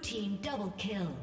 team double kill.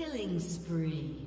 Killing spree.